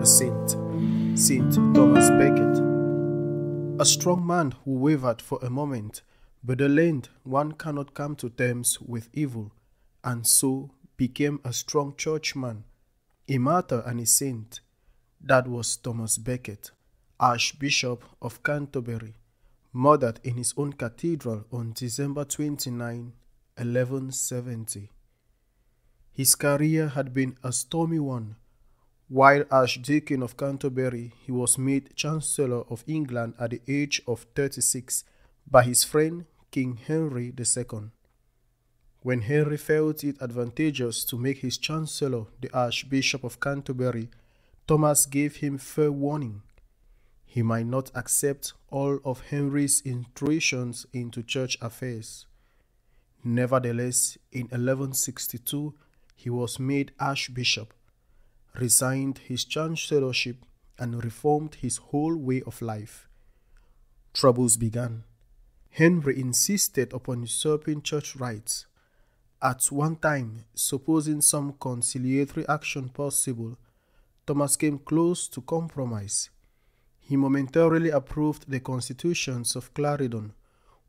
a saint, Saint Thomas Becket. A strong man who wavered for a moment, but learned one cannot come to terms with evil, and so became a strong churchman, a martyr and a saint. That was Thomas Becket, Archbishop of Canterbury, murdered in his own cathedral on December 29, 1170. His career had been a stormy one while Archdeacon of Canterbury, he was made Chancellor of England at the age of 36 by his friend King Henry II. When Henry felt it advantageous to make his Chancellor the Archbishop of Canterbury, Thomas gave him fair warning. He might not accept all of Henry's intrusions into church affairs. Nevertheless, in 1162, he was made Archbishop resigned his chancellorship and reformed his whole way of life. Troubles began. Henry insisted upon usurping church rights. At one time, supposing some conciliatory action possible, Thomas came close to compromise. He momentarily approved the constitutions of Clarendon,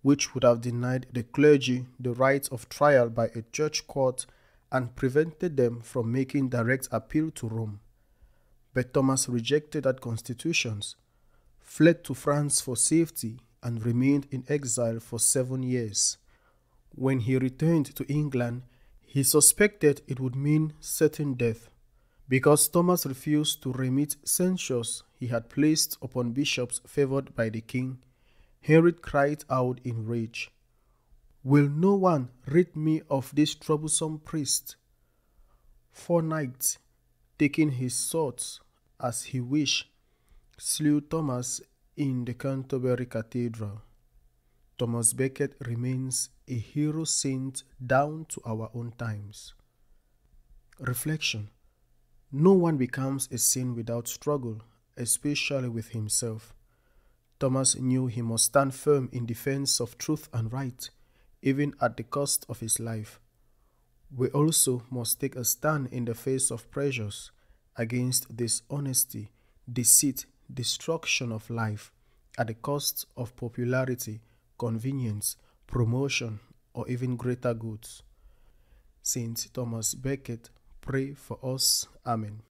which would have denied the clergy the right of trial by a church court and prevented them from making direct appeal to Rome. But Thomas rejected that constitutions, fled to France for safety, and remained in exile for seven years. When he returned to England, he suspected it would mean certain death. Because Thomas refused to remit censures he had placed upon bishops favored by the king, Henry cried out in rage. Will no one rid me of this troublesome priest? Four knights, taking his swords as he wished, slew Thomas in the Canterbury Cathedral. Thomas Becket remains a hero saint down to our own times. Reflection No one becomes a saint without struggle, especially with himself. Thomas knew he must stand firm in defense of truth and right even at the cost of his life. We also must take a stand in the face of pressures against dishonesty, deceit, destruction of life at the cost of popularity, convenience, promotion, or even greater goods. Saint Thomas Becket, pray for us. Amen.